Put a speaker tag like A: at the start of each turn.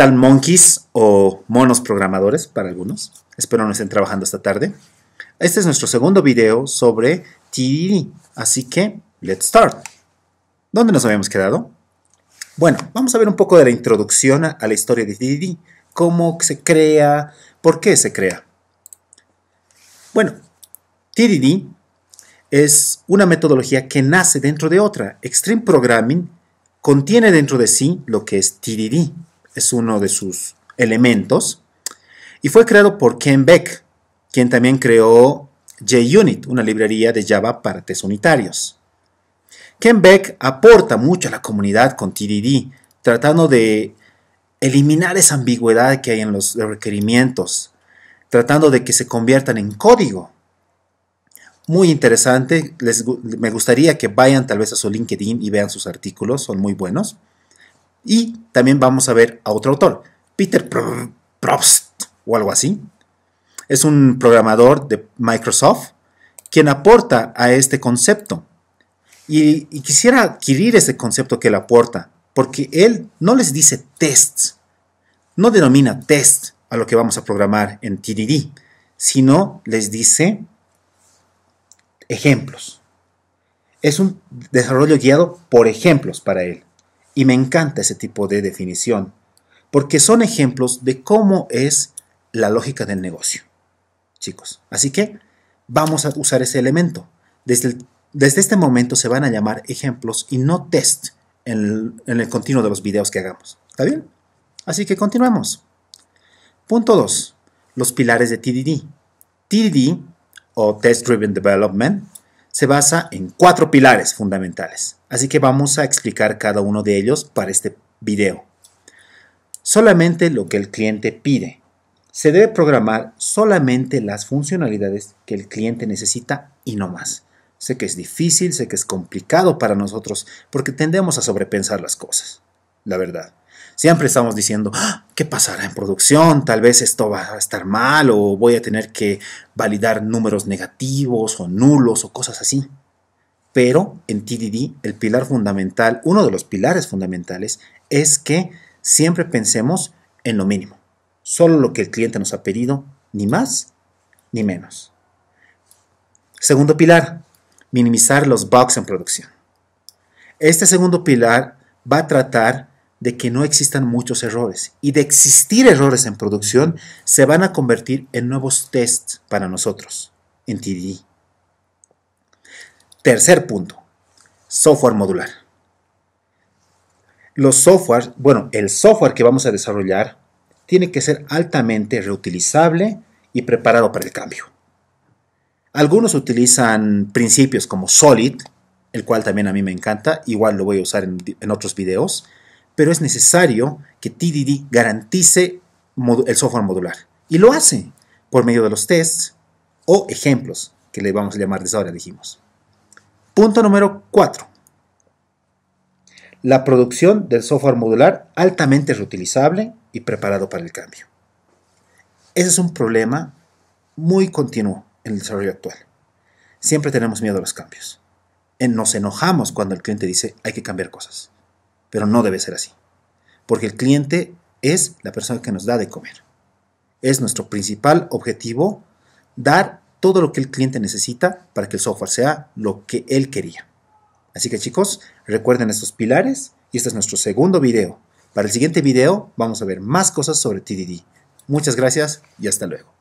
A: tal monkeys o monos programadores para algunos? Espero no estén trabajando esta tarde. Este es nuestro segundo video sobre TDD, así que let's start. ¿Dónde nos habíamos quedado? Bueno, vamos a ver un poco de la introducción a la historia de TDD, cómo se crea, por qué se crea. Bueno, TDD es una metodología que nace dentro de otra. Extreme Programming contiene dentro de sí lo que es TDD, es uno de sus elementos, y fue creado por Ken Beck, quien también creó JUnit, una librería de Java para test unitarios. Ken Beck aporta mucho a la comunidad con TDD, tratando de eliminar esa ambigüedad que hay en los requerimientos, tratando de que se conviertan en código muy interesante. Les, me gustaría que vayan tal vez a su LinkedIn y vean sus artículos, son muy buenos. Y también vamos a ver a otro autor, Peter Probst o algo así. Es un programador de Microsoft quien aporta a este concepto. Y, quisiera adquirir ese concepto que él aporta, porque él no les dice tests, no denomina test a lo que vamos a programar en TDD, sino les dice ejemplos. Es un desarrollo guiado por ejemplos para él. Y me encanta ese tipo de definición, porque son ejemplos de cómo es la lógica del negocio, chicos. Así que vamos a usar ese elemento. Desde, desde este momento se van a llamar ejemplos y no test en el, en el continuo de los videos que hagamos. ¿Está bien? Así que continuemos. Punto 2. Los pilares de TDD. TDD o Test Driven Development se basa en cuatro pilares fundamentales, así que vamos a explicar cada uno de ellos para este video. Solamente lo que el cliente pide. Se debe programar solamente las funcionalidades que el cliente necesita y no más. Sé que es difícil, sé que es complicado para nosotros porque tendemos a sobrepensar las cosas, la verdad. Siempre estamos diciendo, ah, ¿qué pasará en producción? Tal vez esto va a estar mal o voy a tener que validar números negativos o nulos o cosas así. Pero en TDD el pilar fundamental, uno de los pilares fundamentales es que siempre pensemos en lo mínimo. Solo lo que el cliente nos ha pedido, ni más ni menos. Segundo pilar, minimizar los bugs en producción. Este segundo pilar va a tratar de que no existan muchos errores y de existir errores en producción se van a convertir en nuevos tests para nosotros en TDD. Tercer punto, software modular. Los softwares, bueno, el software que vamos a desarrollar tiene que ser altamente reutilizable y preparado para el cambio. Algunos utilizan principios como Solid, el cual también a mí me encanta, igual lo voy a usar en otros videos, pero es necesario que TDD garantice el software modular. Y lo hace por medio de los tests o ejemplos, que le vamos a llamar desde ahora, dijimos. Punto número 4. La producción del software modular altamente reutilizable y preparado para el cambio. Ese es un problema muy continuo en el desarrollo actual. Siempre tenemos miedo a los cambios. Nos enojamos cuando el cliente dice hay que cambiar cosas pero no debe ser así, porque el cliente es la persona que nos da de comer. Es nuestro principal objetivo dar todo lo que el cliente necesita para que el software sea lo que él quería. Así que chicos, recuerden estos pilares y este es nuestro segundo video. Para el siguiente video vamos a ver más cosas sobre TDD. Muchas gracias y hasta luego.